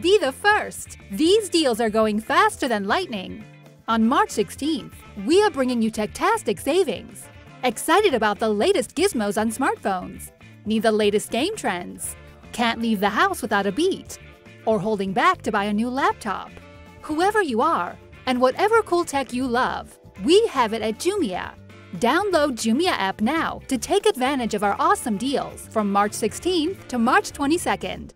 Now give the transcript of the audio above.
Be the first! These deals are going faster than lightning. On March 16th, we are bringing you Techtastic savings. Excited about the latest gizmos on smartphones? Need the latest game trends? Can't leave the house without a beat? Or holding back to buy a new laptop? Whoever you are, and whatever cool tech you love, we have it at Jumia. Download Jumia app now to take advantage of our awesome deals from March 16th to March 22nd.